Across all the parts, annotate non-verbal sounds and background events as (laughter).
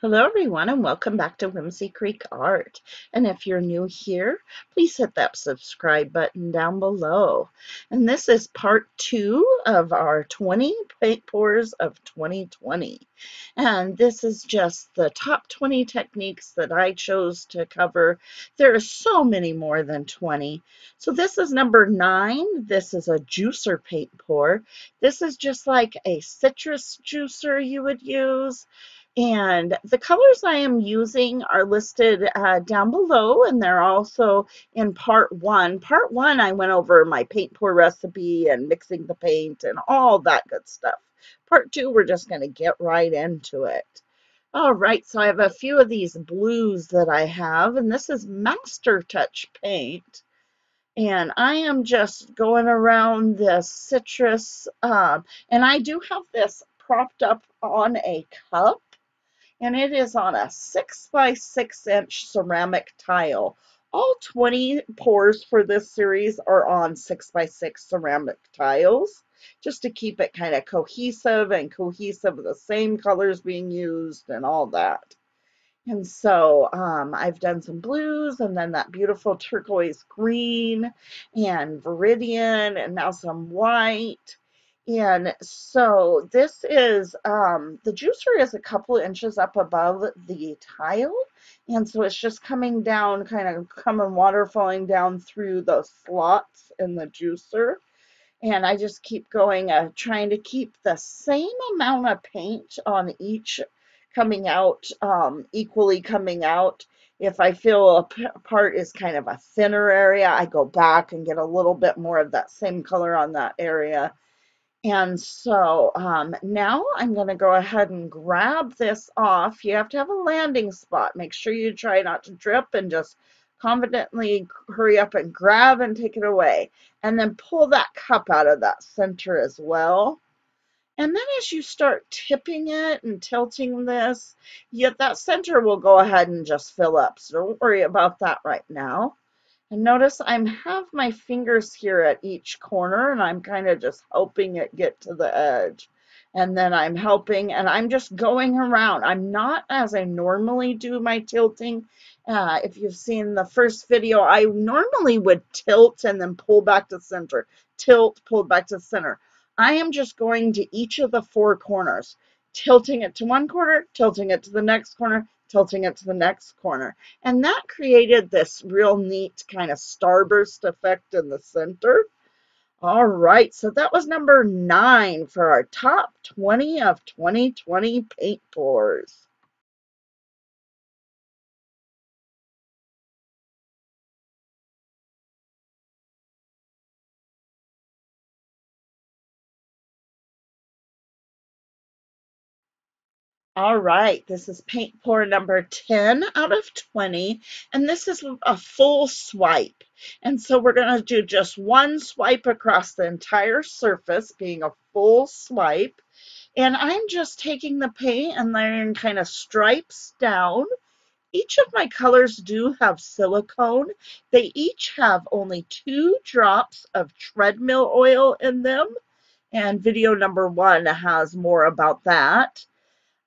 Hello everyone and welcome back to Whimsy Creek Art. And if you're new here, please hit that subscribe button down below. And this is part two of our 20 paint pours of 2020. And this is just the top 20 techniques that I chose to cover. There are so many more than 20. So this is number nine. This is a juicer paint pour. This is just like a citrus juicer you would use. And the colors I am using are listed uh, down below, and they're also in part one. Part one, I went over my paint pour recipe and mixing the paint and all that good stuff. Part two, we're just going to get right into it. All right, so I have a few of these blues that I have, and this is Master Touch paint. And I am just going around this citrus, um, and I do have this propped up on a cup and it is on a 6 by 6 inch ceramic tile. All 20 pours for this series are on 6 by 6 ceramic tiles, just to keep it kind of cohesive and cohesive, the same colors being used and all that. And so um, I've done some blues and then that beautiful turquoise green and viridian and now some white and so this is, um, the juicer is a couple inches up above the tile. And so it's just coming down, kind of coming water falling down through the slots in the juicer. And I just keep going, uh, trying to keep the same amount of paint on each coming out, um, equally coming out. If I feel a part is kind of a thinner area, I go back and get a little bit more of that same color on that area and so um, now I'm going to go ahead and grab this off. You have to have a landing spot. Make sure you try not to drip and just confidently hurry up and grab and take it away. And then pull that cup out of that center as well. And then as you start tipping it and tilting this, yet that center will go ahead and just fill up. So don't worry about that right now. And notice I have my fingers here at each corner and I'm kind of just helping it get to the edge. And then I'm helping and I'm just going around. I'm not as I normally do my tilting. Uh, if you've seen the first video, I normally would tilt and then pull back to center. Tilt, pull back to center. I am just going to each of the four corners, tilting it to one corner, tilting it to the next corner, tilting it to the next corner. And that created this real neat kind of starburst effect in the center. All right, so that was number nine for our top 20 of 2020 paint pours. All right, this is paint pour number 10 out of 20, and this is a full swipe. And so we're going to do just one swipe across the entire surface, being a full swipe. And I'm just taking the paint and layering kind of stripes down. Each of my colors do have silicone. They each have only two drops of treadmill oil in them. And video number one has more about that.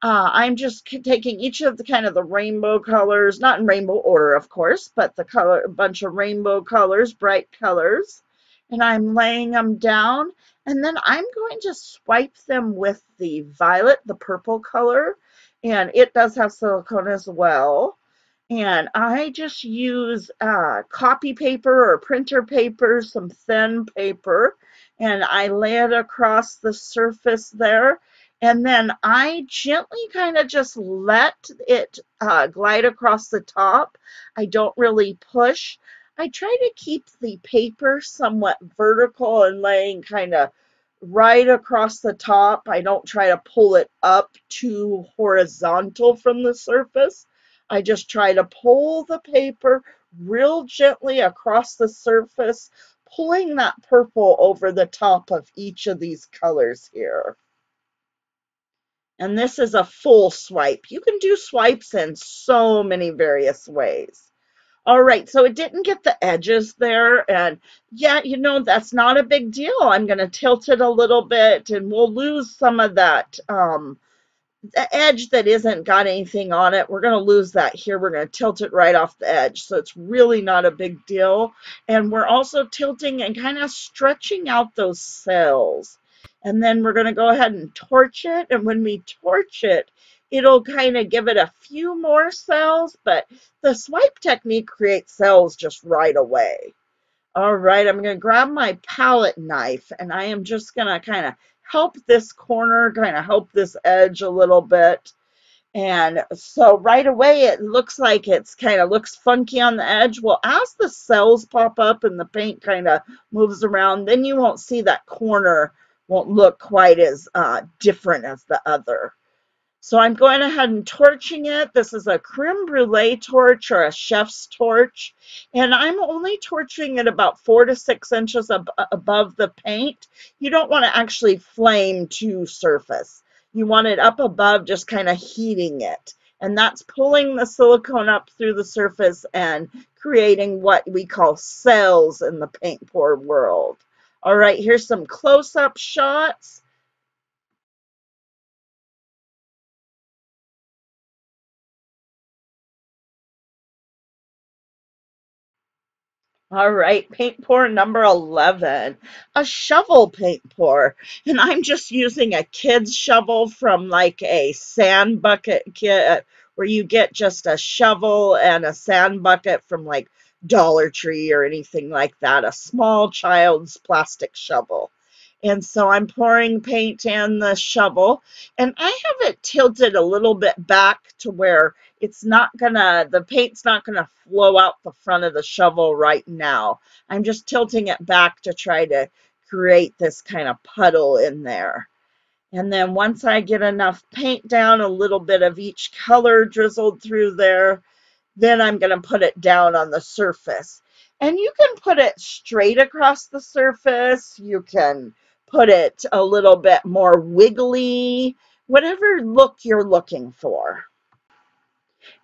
Uh, I'm just taking each of the kind of the rainbow colors, not in rainbow order, of course, but the color, a bunch of rainbow colors, bright colors, and I'm laying them down. And then I'm going to swipe them with the violet, the purple color, and it does have silicone as well. And I just use uh, copy paper or printer paper, some thin paper, and I lay it across the surface there and then I gently kind of just let it uh, glide across the top. I don't really push. I try to keep the paper somewhat vertical and laying kind of right across the top. I don't try to pull it up too horizontal from the surface. I just try to pull the paper real gently across the surface, pulling that purple over the top of each of these colors here. And this is a full swipe. You can do swipes in so many various ways. All right, so it didn't get the edges there. And yeah, you know, that's not a big deal. I'm going to tilt it a little bit and we'll lose some of that um, the edge that isn't got anything on it, we're going to lose that here. We're going to tilt it right off the edge. So it's really not a big deal. And we're also tilting and kind of stretching out those cells. And then we're going to go ahead and torch it. And when we torch it, it'll kind of give it a few more cells, but the swipe technique creates cells just right away. All right, I'm going to grab my palette knife and I am just going to kind of help this corner, kind of help this edge a little bit. And so right away it looks like it's kind of looks funky on the edge. Well, as the cells pop up and the paint kind of moves around, then you won't see that corner won't look quite as uh, different as the other. So I'm going ahead and torching it. This is a creme brulee torch or a chef's torch. And I'm only torching it about four to six inches ab above the paint. You don't want to actually flame to surface. You want it up above, just kind of heating it. And that's pulling the silicone up through the surface and creating what we call cells in the paint pour world. All right, here's some close-up shots. All right, paint pour number 11, a shovel paint pour. And I'm just using a kid's shovel from like a sand bucket kit where you get just a shovel and a sand bucket from like Dollar Tree or anything like that, a small child's plastic shovel. And so I'm pouring paint in the shovel and I have it tilted a little bit back to where it's not gonna, the paint's not gonna flow out the front of the shovel right now. I'm just tilting it back to try to create this kind of puddle in there. And then once I get enough paint down, a little bit of each color drizzled through there, then I'm going to put it down on the surface. And you can put it straight across the surface. You can put it a little bit more wiggly, whatever look you're looking for.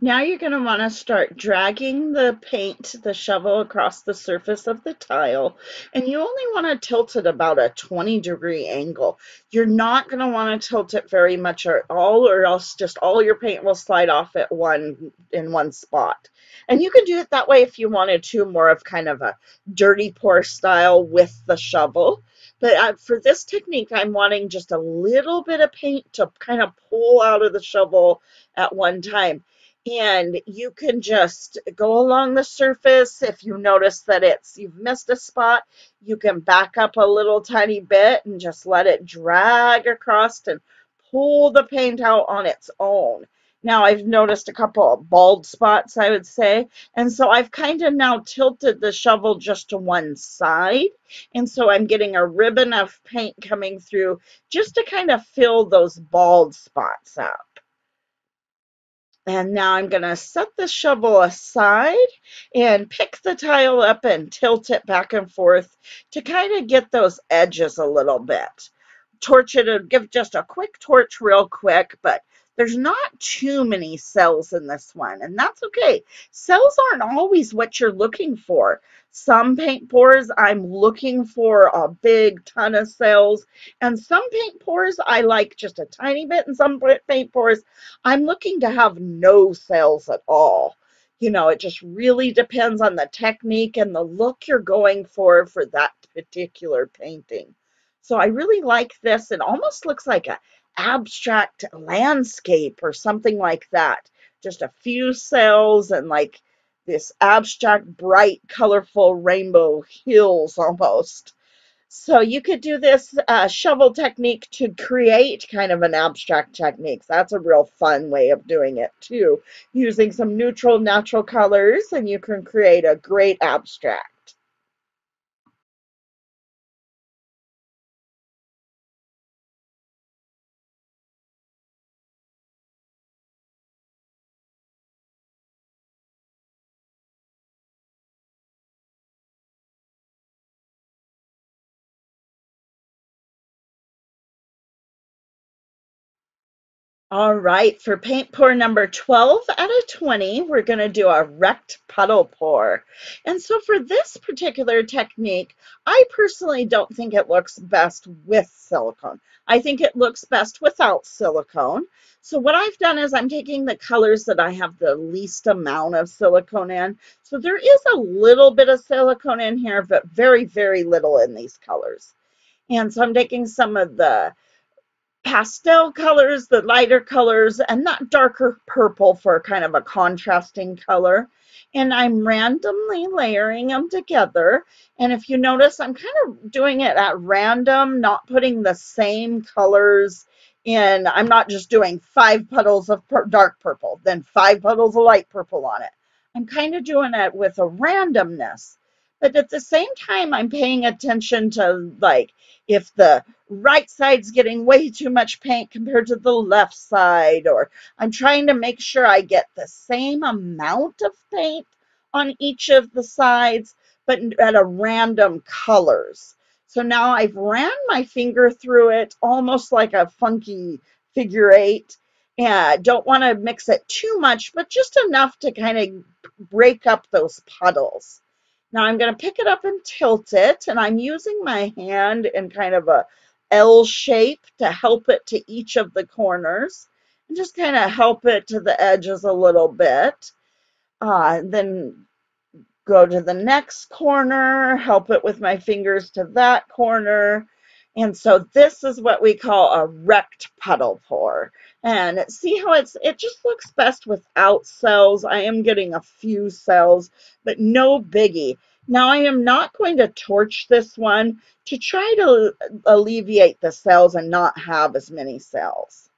Now you're going to want to start dragging the paint, the shovel across the surface of the tile, and you only want to tilt it about a 20 degree angle. You're not going to want to tilt it very much at all or else just all your paint will slide off at one in one spot. And you can do it that way if you wanted to, more of kind of a dirty pour style with the shovel. But uh, for this technique, I'm wanting just a little bit of paint to kind of pull out of the shovel at one time and you can just go along the surface. If you notice that it's you've missed a spot, you can back up a little tiny bit and just let it drag across and pull the paint out on its own. Now I've noticed a couple of bald spots, I would say, and so I've kind of now tilted the shovel just to one side, and so I'm getting a ribbon of paint coming through just to kind of fill those bald spots up. And now I'm going to set the shovel aside and pick the tile up and tilt it back and forth to kind of get those edges a little bit. Torch it give just a quick torch real quick, but there's not too many cells in this one, and that's okay. Cells aren't always what you're looking for. Some paint pours, I'm looking for a big ton of cells, and some paint pours, I like just a tiny bit, and some paint pours, I'm looking to have no cells at all. You know, it just really depends on the technique and the look you're going for for that particular painting. So I really like this. It almost looks like a abstract landscape or something like that. Just a few cells and like this abstract, bright, colorful rainbow hills almost. So you could do this uh, shovel technique to create kind of an abstract technique. That's a real fun way of doing it too. Using some neutral natural colors and you can create a great abstract. All right, for paint pour number 12 out of 20, we're going to do a wrecked puddle pour. And so for this particular technique, I personally don't think it looks best with silicone. I think it looks best without silicone. So what I've done is I'm taking the colors that I have the least amount of silicone in. So there is a little bit of silicone in here, but very, very little in these colors. And so I'm taking some of the pastel colors, the lighter colors, and that darker purple for kind of a contrasting color. And I'm randomly layering them together. And if you notice, I'm kind of doing it at random, not putting the same colors in. I'm not just doing five puddles of dark purple, then five puddles of light purple on it. I'm kind of doing it with a randomness. But at the same time, I'm paying attention to like if the right side's getting way too much paint compared to the left side, or I'm trying to make sure I get the same amount of paint on each of the sides, but at a random colors. So now I've ran my finger through it almost like a funky figure eight. And don't want to mix it too much, but just enough to kind of break up those puddles. Now I'm going to pick it up and tilt it, and I'm using my hand in kind of a L shape to help it to each of the corners and just kind of help it to the edges a little bit. Uh, then go to the next corner, help it with my fingers to that corner. And so this is what we call a wrecked puddle pour. And see how it's, it just looks best without cells. I am getting a few cells, but no biggie. Now I am not going to torch this one to try to alleviate the cells and not have as many cells.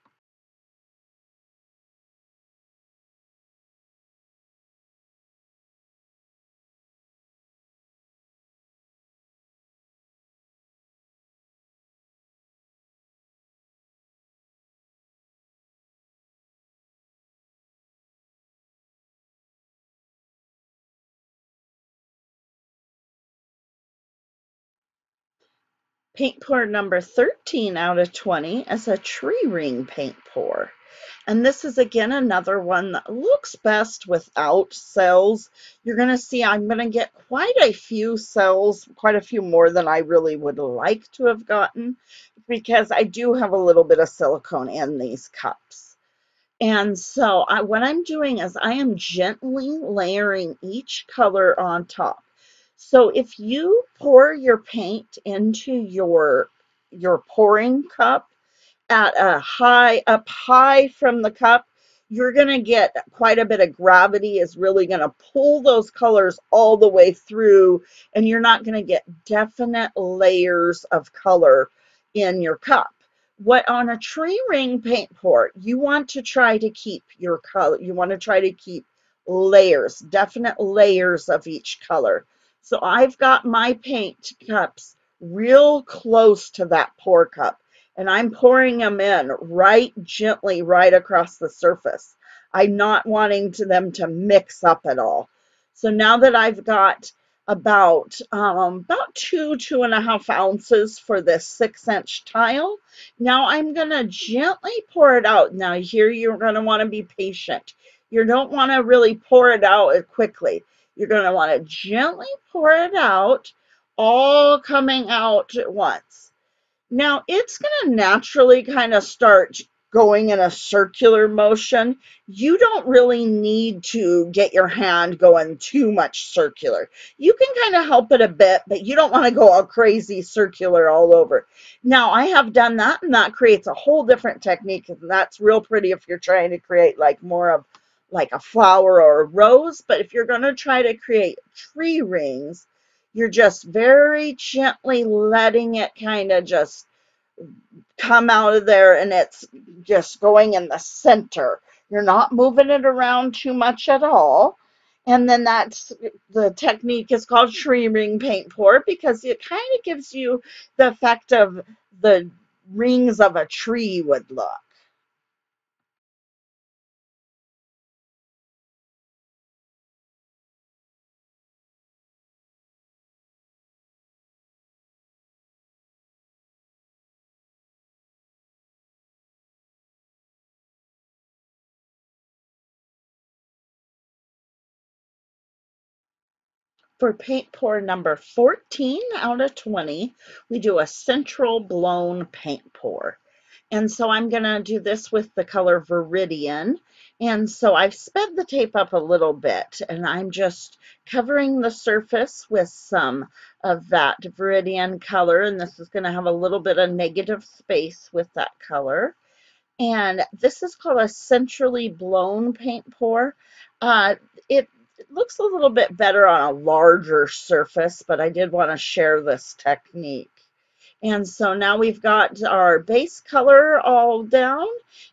Paint pour number 13 out of 20 is a tree ring paint pour. And this is again another one that looks best without cells. You're going to see I'm going to get quite a few cells, quite a few more than I really would like to have gotten because I do have a little bit of silicone in these cups. And so I, what I'm doing is I am gently layering each color on top. So if you pour your paint into your your pouring cup at a high up high from the cup, you're going to get quite a bit of gravity is really going to pull those colors all the way through and you're not going to get definite layers of color in your cup. What on a tree ring paint pour, you want to try to keep your color, you want to try to keep layers, definite layers of each color. So I've got my paint cups real close to that pour cup and I'm pouring them in right gently right across the surface. I'm not wanting to them to mix up at all. So now that I've got about um, about two, two and a half ounces for this six inch tile. Now I'm to gently pour it out. Now here you're to want to be patient. You don't want to really pour it out quickly. You're going to want to gently pour it out, all coming out at once. Now it's going to naturally kind of start going in a circular motion. You don't really need to get your hand going too much circular. You can kind of help it a bit, but you don't want to go all crazy circular all over. Now I have done that and that creates a whole different technique. And that's real pretty if you're trying to create like more of like a flower or a rose. But if you're going to try to create tree rings, you're just very gently letting it kind of just come out of there and it's just going in the center. You're not moving it around too much at all. And then that's the technique is called tree ring paint pour because it kind of gives you the effect of the rings of a tree would look. For paint pour number 14 out of 20, we do a central blown paint pour. And so I'm going to do this with the color Viridian. And so I've sped the tape up a little bit and I'm just covering the surface with some of that Viridian color. And this is going to have a little bit of negative space with that color. And this is called a centrally blown paint pour. Uh, it it looks a little bit better on a larger surface, but I did want to share this technique. And so now we've got our base color all down,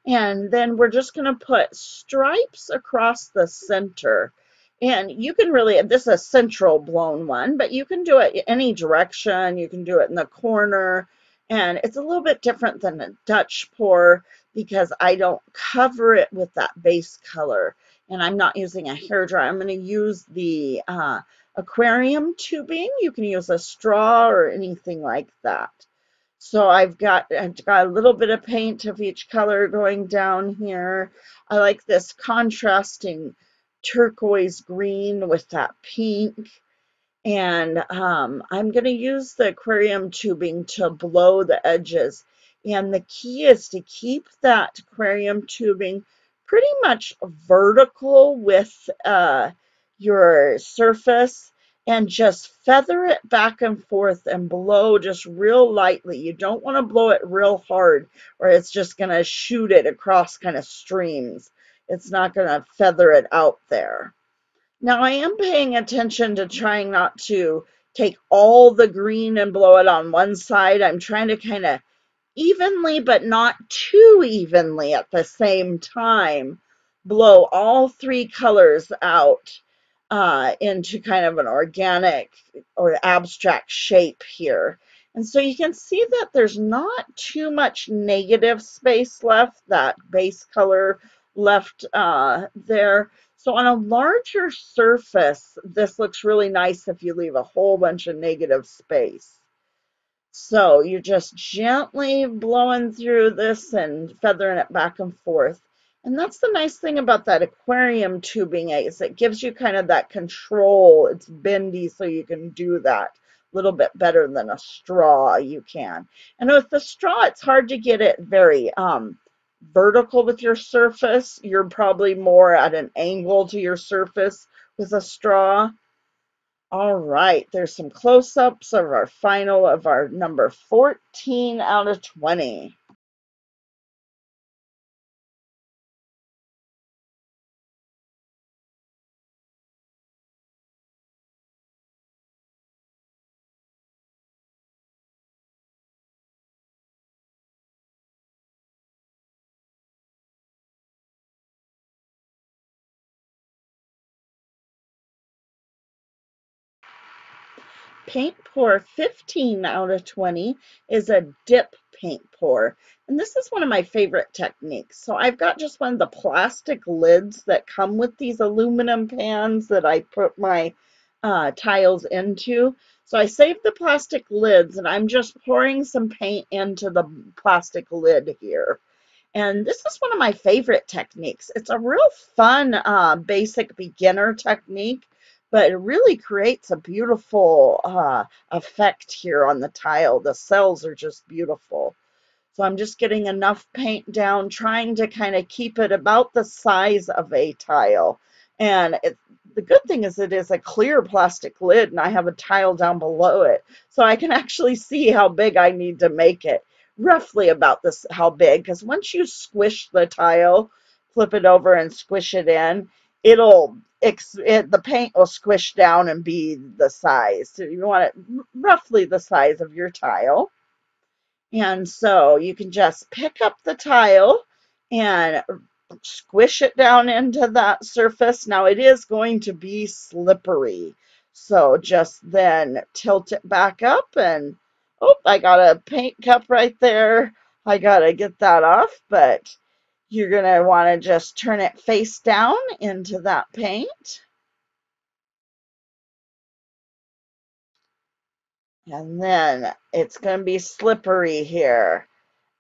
and then we're just going to put stripes across the center. And you can really, this is a central blown one, but you can do it any direction. You can do it in the corner. And it's a little bit different than a Dutch pour because I don't cover it with that base color and I'm not using a hair dryer. I'm going to use the uh, aquarium tubing. You can use a straw or anything like that. So I've got, I've got a little bit of paint of each color going down here. I like this contrasting turquoise green with that pink. And um, I'm going to use the aquarium tubing to blow the edges. And the key is to keep that aquarium tubing pretty much vertical with uh, your surface and just feather it back and forth and blow just real lightly. You don't want to blow it real hard or it's just going to shoot it across kind of streams. It's not going to feather it out there. Now I am paying attention to trying not to take all the green and blow it on one side. I'm trying to kind of evenly, but not too evenly at the same time, blow all three colors out uh, into kind of an organic or abstract shape here. And so you can see that there's not too much negative space left, that base color left uh, there. So on a larger surface, this looks really nice if you leave a whole bunch of negative space. So you're just gently blowing through this and feathering it back and forth. And that's the nice thing about that aquarium tubing is it gives you kind of that control. It's bendy so you can do that a little bit better than a straw you can. And with the straw, it's hard to get it very um, vertical with your surface. You're probably more at an angle to your surface with a straw. All right, there's some close-ups of our final of our number 14 out of 20. Paint pour 15 out of 20 is a dip paint pour. And this is one of my favorite techniques. So I've got just one of the plastic lids that come with these aluminum pans that I put my uh, tiles into. So I saved the plastic lids and I'm just pouring some paint into the plastic lid here. And this is one of my favorite techniques. It's a real fun, uh, basic beginner technique but it really creates a beautiful uh, effect here on the tile. The cells are just beautiful. So I'm just getting enough paint down, trying to kind of keep it about the size of a tile. And it, the good thing is it is a clear plastic lid and I have a tile down below it. So I can actually see how big I need to make it. Roughly about this, how big, because once you squish the tile, flip it over and squish it in, it'll it, the paint will squish down and be the size. So you want it roughly the size of your tile. And so you can just pick up the tile and squish it down into that surface. Now it is going to be slippery. So just then tilt it back up and, oh, I got a paint cup right there. I got to get that off, but you're going to want to just turn it face down into that paint. And then it's going to be slippery here.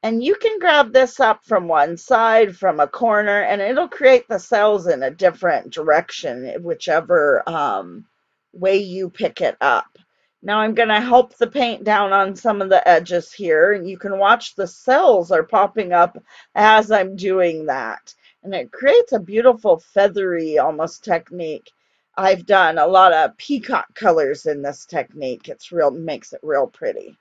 And you can grab this up from one side, from a corner, and it'll create the cells in a different direction, whichever um, way you pick it up. Now I'm going to help the paint down on some of the edges here and you can watch the cells are popping up as I'm doing that. And it creates a beautiful feathery almost technique. I've done a lot of peacock colors in this technique. It's real makes it real pretty.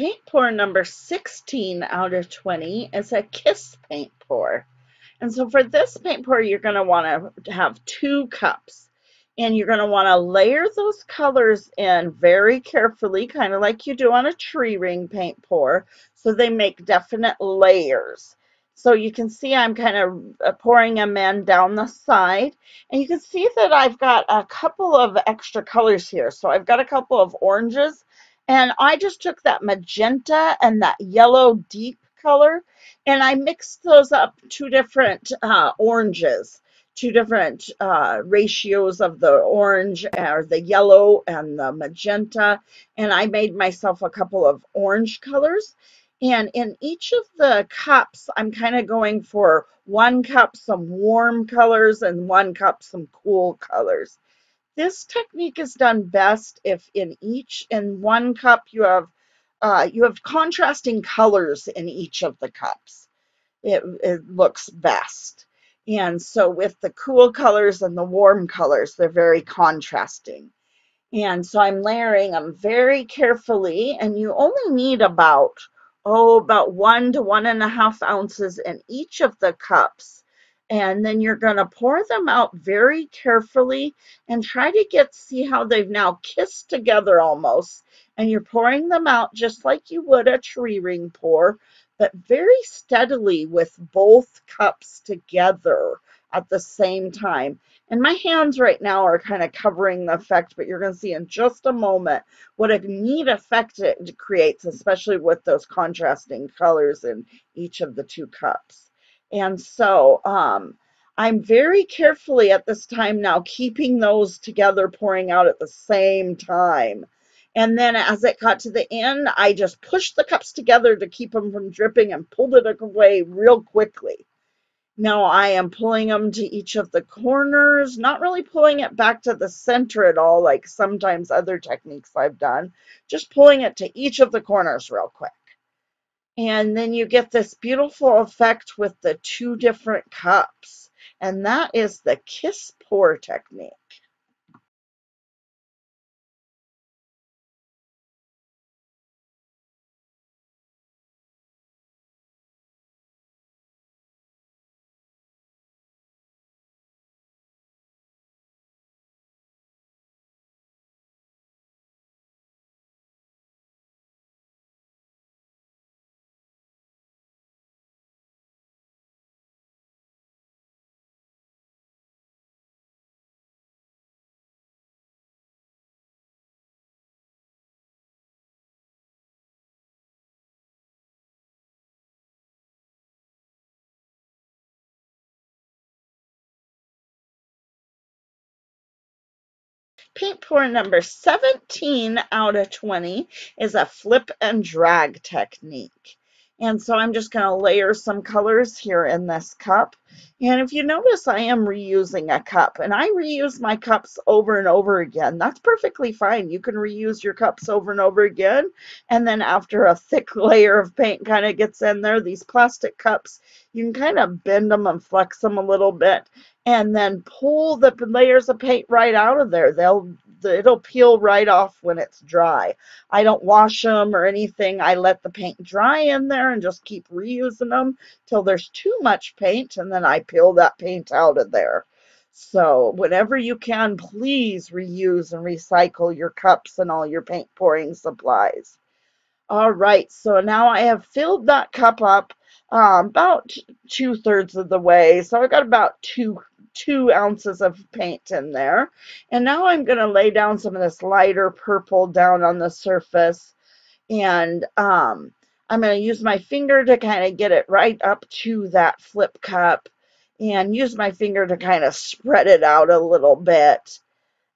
Paint pour number 16 out of 20 is a kiss paint pour. And so for this paint pour, you're going to want to have two cups. And you're going to want to layer those colors in very carefully, kind of like you do on a tree ring paint pour, so they make definite layers. So you can see I'm kind of uh, pouring them in down the side. And you can see that I've got a couple of extra colors here. So I've got a couple of oranges. And I just took that magenta and that yellow deep color and I mixed those up two different uh, oranges, two different uh, ratios of the orange or the yellow and the magenta. And I made myself a couple of orange colors. And in each of the cups, I'm kind of going for one cup some warm colors and one cup some cool colors. This technique is done best if in each, in one cup, you have uh, you have contrasting colors in each of the cups. It, it looks best. And so with the cool colors and the warm colors, they're very contrasting. And so I'm layering them very carefully, and you only need about, oh, about one to one and a half ounces in each of the cups and then you're going to pour them out very carefully and try to get see how they've now kissed together almost. And you're pouring them out just like you would a tree ring pour but very steadily with both cups together at the same time. And my hands right now are kind of covering the effect but you're going to see in just a moment what a neat effect it creates especially with those contrasting colors in each of the two cups and so um, I'm very carefully at this time now keeping those together, pouring out at the same time. And then as it got to the end, I just pushed the cups together to keep them from dripping and pulled it away real quickly. Now I am pulling them to each of the corners, not really pulling it back to the center at all, like sometimes other techniques I've done, just pulling it to each of the corners real quick. And then you get this beautiful effect with the two different cups. And that is the kiss pour technique. Paint pour number 17 out of 20 is a flip and drag technique. And so I'm just going to layer some colors here in this cup. And if you notice, I am reusing a cup. And I reuse my cups over and over again. That's perfectly fine. You can reuse your cups over and over again. And then after a thick (laughs) layer of paint kind of gets in there, these plastic cups, you can kind of bend them and flex them a little bit and then pull the layers of paint right out of there. They'll it'll peel right off when it's dry. I don't wash them or anything. I let the paint dry in there and just keep reusing them till there's too much paint and then I peel that paint out of there. So whenever you can, please reuse and recycle your cups and all your paint pouring supplies. All right, so now I have filled that cup up um, about two thirds of the way. So I've got about two two ounces of paint in there. And now I'm going to lay down some of this lighter purple down on the surface. And um, I'm going to use my finger to kind of get it right up to that flip cup and use my finger to kind of spread it out a little bit.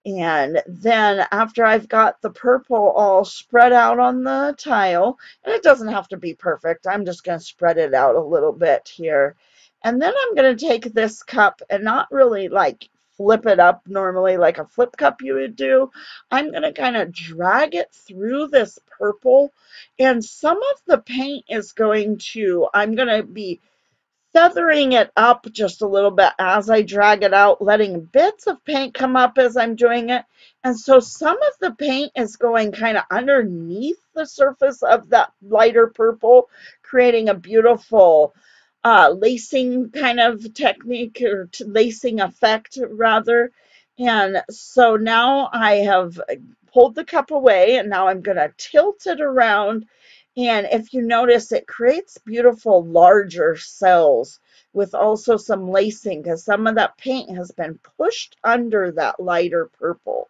And then after I've got the purple all spread out on the tile, and it doesn't have to be perfect, I'm just going to spread it out a little bit here. And then I'm going to take this cup and not really like flip it up normally like a flip cup you would do. I'm going to kind of drag it through this purple and some of the paint is going to, I'm going to be feathering it up just a little bit as I drag it out, letting bits of paint come up as I'm doing it. And so some of the paint is going kind of underneath the surface of that lighter purple, creating a beautiful uh, lacing kind of technique or lacing effect rather. And so now I have pulled the cup away and now I'm going to tilt it around and if you notice, it creates beautiful larger cells with also some lacing because some of that paint has been pushed under that lighter purple.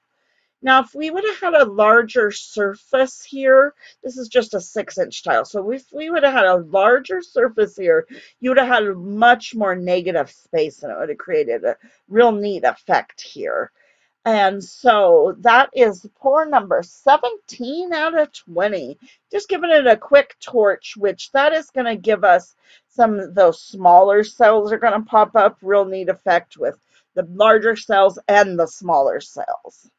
Now, if we would have had a larger surface here, this is just a six inch tile. So if we would have had a larger surface here, you would have had much more negative space and it would have created a real neat effect here. And so that is pour number 17 out of 20. Just giving it a quick torch, which that is going to give us some of those smaller cells are going to pop up. Real neat effect with the larger cells and the smaller cells.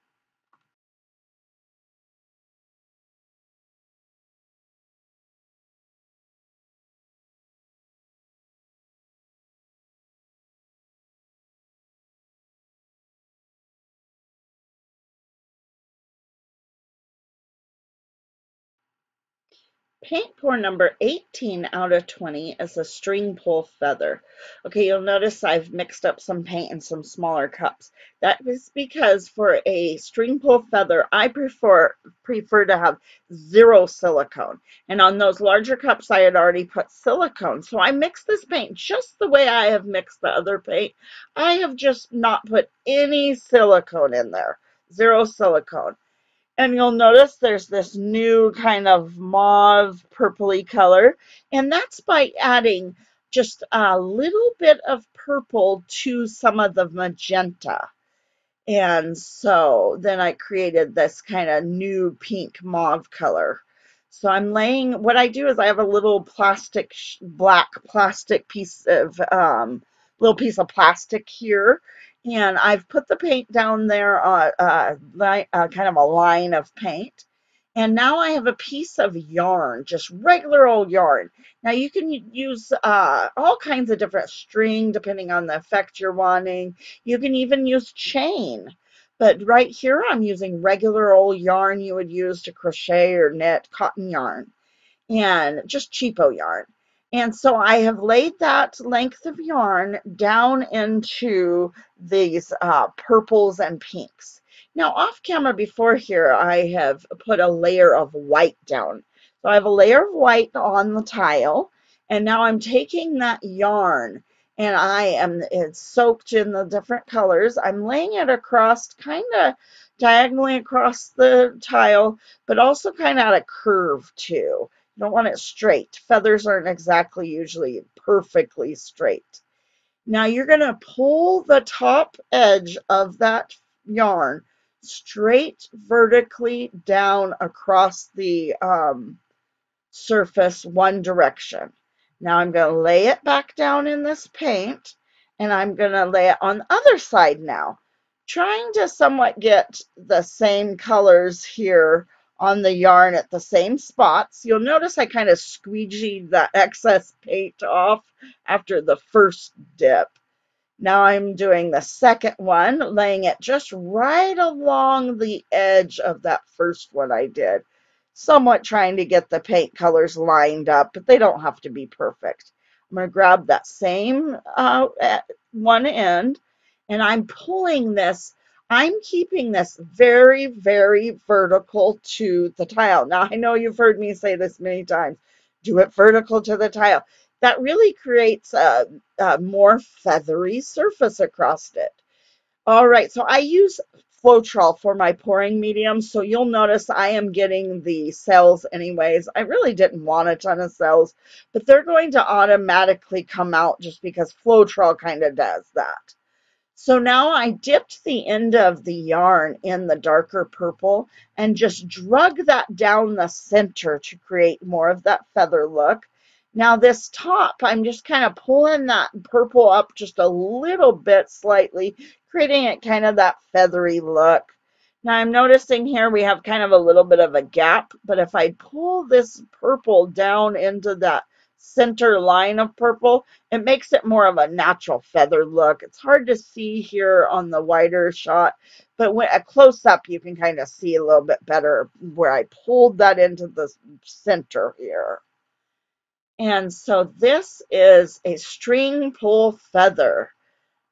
Paint pour number 18 out of 20 is a string pull feather. Okay, you'll notice I've mixed up some paint in some smaller cups. That is because for a string pull feather, I prefer prefer to have zero silicone. And on those larger cups, I had already put silicone. So I mixed this paint just the way I have mixed the other paint. I have just not put any silicone in there. Zero silicone. And you'll notice there's this new kind of mauve purpley color. And that's by adding just a little bit of purple to some of the magenta. And so then I created this kind of new pink mauve color. So I'm laying, what I do is I have a little plastic, black plastic piece of, um, little piece of plastic here and I've put the paint down there, uh, uh, uh, kind of a line of paint. And now I have a piece of yarn, just regular old yarn. Now you can use uh, all kinds of different string depending on the effect you're wanting. You can even use chain. But right here I'm using regular old yarn you would use to crochet or knit cotton yarn and just cheapo yarn. And so I have laid that length of yarn down into these uh, purples and pinks. Now off camera before here, I have put a layer of white down. So I have a layer of white on the tile, and now I'm taking that yarn and I am, it's soaked in the different colors. I'm laying it across, kind of diagonally across the tile, but also kind of at a curve too. You don't want it straight. Feathers aren't exactly usually perfectly straight. Now you're going to pull the top edge of that yarn straight vertically down across the um, surface one direction. Now I'm going to lay it back down in this paint and I'm going to lay it on the other side now, trying to somewhat get the same colors here on the yarn at the same spots. You'll notice I kind of squeegeed the excess paint off after the first dip. Now I'm doing the second one, laying it just right along the edge of that first one I did. Somewhat trying to get the paint colors lined up, but they don't have to be perfect. I'm going to grab that same uh, one end and I'm pulling this, I'm keeping this very, very vertical to the tile. Now, I know you've heard me say this many times, do it vertical to the tile. That really creates a, a more feathery surface across it. All right, so I use Floetrol for my pouring medium, so you'll notice I am getting the cells anyways. I really didn't want a ton of cells, but they're going to automatically come out just because Floetrol kind of does that. So now I dipped the end of the yarn in the darker purple and just drug that down the center to create more of that feather look. Now this top, I'm just kind of pulling that purple up just a little bit slightly, creating it kind of that feathery look. Now I'm noticing here we have kind of a little bit of a gap, but if I pull this purple down into that center line of purple, it makes it more of a natural feather look. It's hard to see here on the wider shot, but when a close up, you can kind of see a little bit better where I pulled that into the center here. And so this is a string pull feather.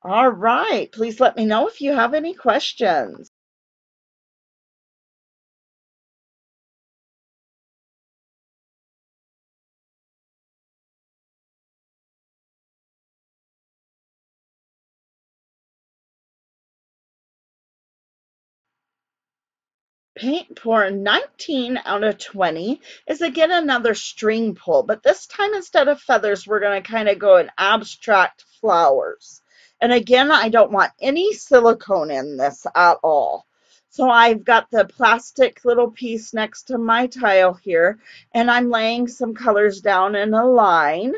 All right, please let me know if you have any questions. Paint pour 19 out of 20 is again another string pull, but this time instead of feathers, we're going to kind of go in abstract flowers. And again, I don't want any silicone in this at all. So I've got the plastic little piece next to my tile here, and I'm laying some colors down in a line.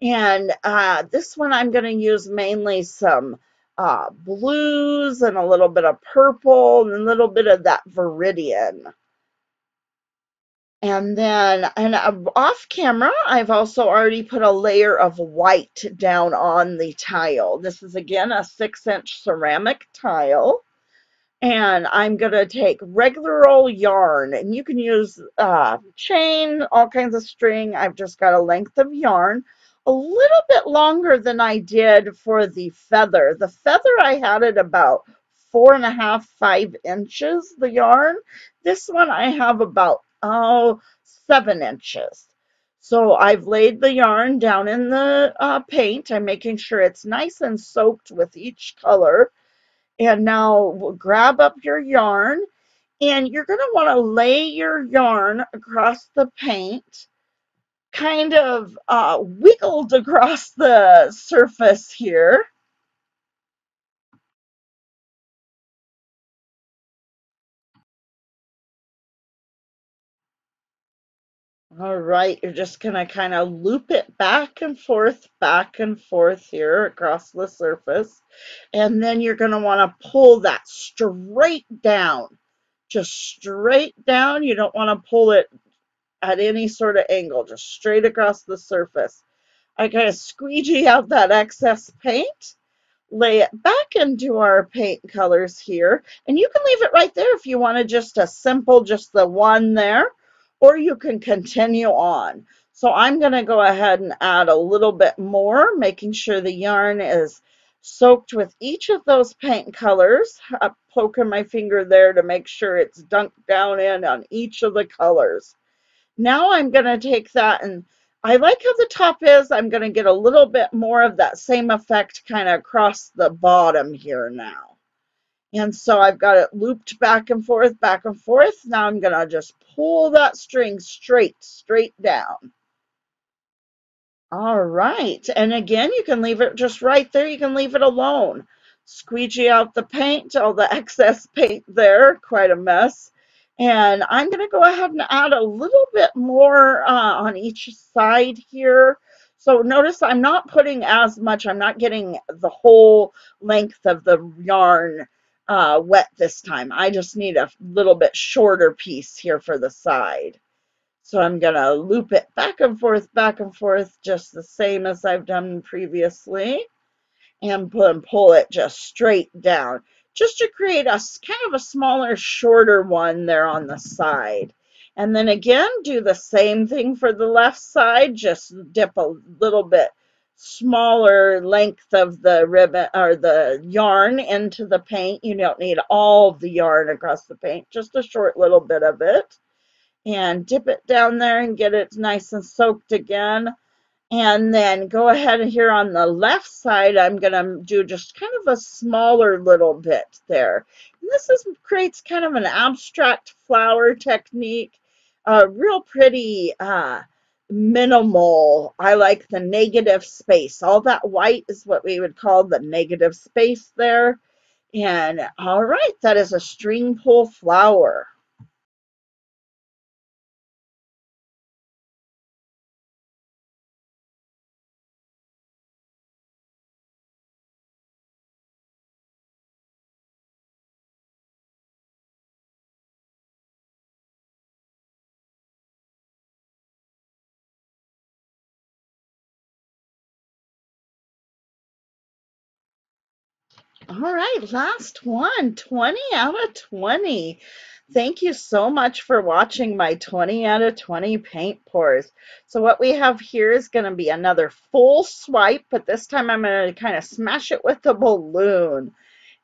And uh, this one I'm going to use mainly some uh, blues and a little bit of purple and a little bit of that viridian. And then and uh, off camera, I've also already put a layer of white down on the tile. This is again a six inch ceramic tile and I'm going to take regular old yarn and you can use uh, chain, all kinds of string. I've just got a length of yarn a little bit longer than I did for the feather. The feather I had it about four and a half, five inches, the yarn. This one I have about, oh, seven inches. So I've laid the yarn down in the uh, paint. I'm making sure it's nice and soaked with each color. And now we'll grab up your yarn and you're going to want to lay your yarn across the paint, kind of uh, wiggled across the surface here. All right, you're just going to kind of loop it back and forth, back and forth here across the surface. And then you're going to want to pull that straight down, just straight down. You don't want to pull it at any sort of angle, just straight across the surface. I kind of squeegee out that excess paint lay it back into our paint colors here. And you can leave it right there if you wanted just a simple, just the one there, or you can continue on. So I'm going to go ahead and add a little bit more, making sure the yarn is soaked with each of those paint colors. I'm poking my finger there to make sure it's dunked down in on each of the colors. Now I'm going to take that and I like how the top is. I'm going to get a little bit more of that same effect kind of across the bottom here now. And so I've got it looped back and forth, back and forth. Now I'm going to just pull that string straight, straight down. All right. And again, you can leave it just right there. You can leave it alone. Squeegee out the paint, all the (laughs) excess paint there, quite a mess. And I'm going to go ahead and add a little bit more uh, on each side here. So notice I'm not putting as much, I'm not getting the whole length of the yarn uh, wet this time. I just need a little bit shorter piece here for the side. So I'm going to loop it back and forth, back and forth, just the same as I've done previously. And pull it just straight down just to create a kind of a smaller, shorter one there on the side. And then again, do the same thing for the left side, just dip a little bit smaller length of the ribbon or the yarn into the paint. You don't need all the yarn across the paint, just a short little bit of it. And dip it down there and get it nice and soaked again. And then go ahead here on the left side, I'm going to do just kind of a smaller little bit there. And this is creates kind of an abstract flower technique, a real pretty uh, minimal. I like the negative space. All that white is what we would call the negative space there. And all right, that is a string pull flower. All right, last one, 20 out of 20. Thank you so much for watching my 20 out of 20 paint pours. So what we have here is going to be another full swipe, but this time I'm going to kind of smash it with a balloon.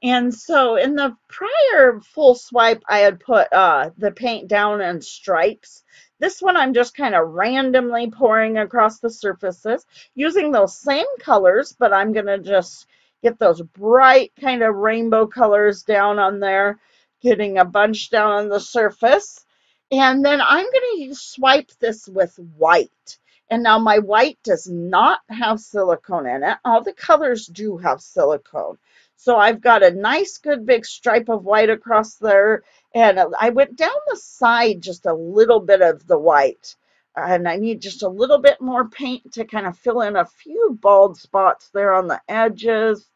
And so in the prior full swipe, I had put uh, the paint down in stripes. This one I'm just kind of randomly pouring across the surfaces using those same colors, but I'm going to just get those bright kind of rainbow colors down on there, getting a bunch down on the surface. And then I'm going to swipe this with white. And now my white does not have silicone in it. All the colors do have silicone. So I've got a nice good big stripe of white across there. And I went down the side just a little bit of the white. And I need just a little bit more paint to kind of fill in a few bald spots there on the edges.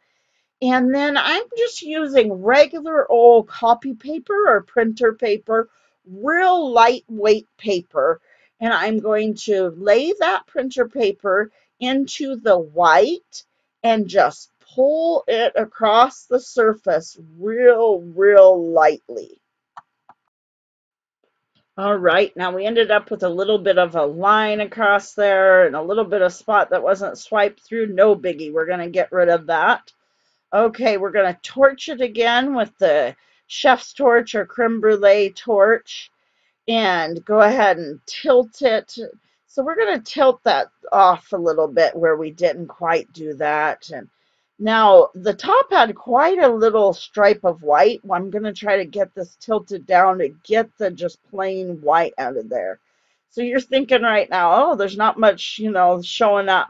And then I'm just using regular old copy paper or printer paper, real lightweight paper. And I'm going to lay that printer paper into the white and just pull it across the surface real, real lightly. All right, now we ended up with a little bit of a line across there and a little bit of spot that wasn't swiped through. No biggie, we're going to get rid of that. Okay, we're going to torch it again with the chef's torch or creme brulee torch and go ahead and tilt it. So we're going to tilt that off a little bit where we didn't quite do that. And now the top had quite a little stripe of white. Well, I'm going to try to get this tilted down to get the just plain white out of there. So you're thinking right now, oh, there's not much, you know, showing up.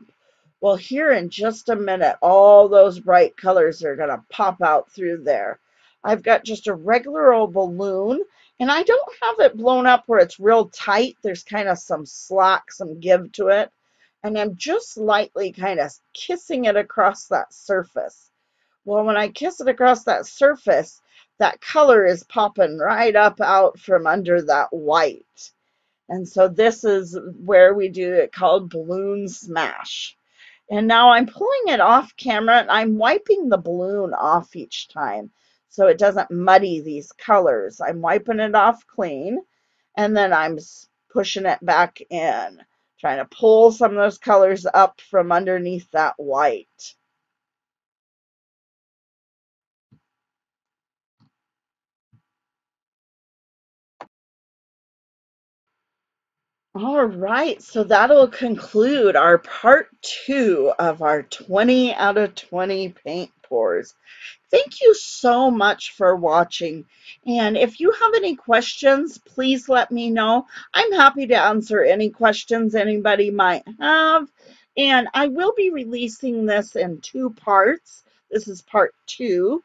Well, here in just a minute, all those bright colors are going to pop out through there. I've got just a regular old balloon, and I don't have it blown up where it's real tight. There's kind of some slack, some give to it. And I'm just lightly kind of kissing it across that surface. Well, when I kiss it across that surface, that color is popping right up out from under that white. And so this is where we do it called balloon smash. And now I'm pulling it off camera and I'm wiping the balloon off each time so it doesn't muddy these colors. I'm wiping it off clean and then I'm pushing it back in, trying to pull some of those colors up from underneath that white. All right, so that'll conclude our part two of our 20 out of 20 paint pours. Thank you so much for watching. And if you have any questions, please let me know. I'm happy to answer any questions anybody might have. And I will be releasing this in two parts. This is part two.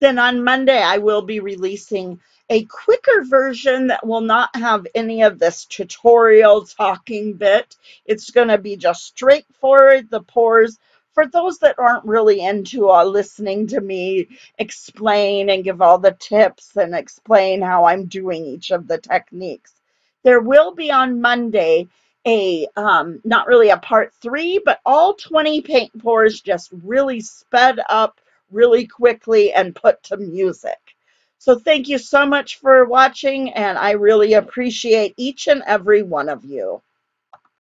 Then on Monday, I will be releasing a quicker version that will not have any of this tutorial talking bit. It's going to be just straightforward, the pours, for those that aren't really into uh, listening to me explain and give all the tips and explain how I'm doing each of the techniques. There will be on Monday a, um, not really a part three, but all 20 paint pours just really sped up really quickly and put to music. So thank you so much for watching, and I really appreciate each and every one of you.